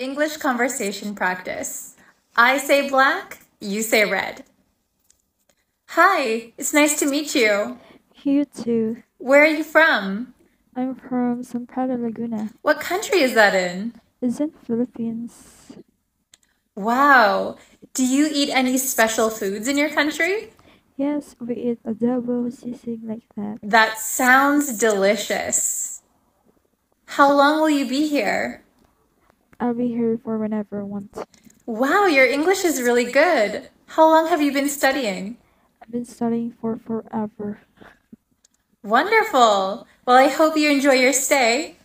English conversation practice. I say black, you say red. Hi, it's nice to meet you. You too. Where are you from? I'm from San Pedro Laguna. What country is that in? It's in Philippines. Wow. Do you eat any special foods in your country? Yes, we eat adobo, sisig like that. That sounds delicious. How long will you be here? I'll be here for whenever I want. Wow, your English is really good. How long have you been studying? I've been studying for forever. Wonderful. Well, I hope you enjoy your stay.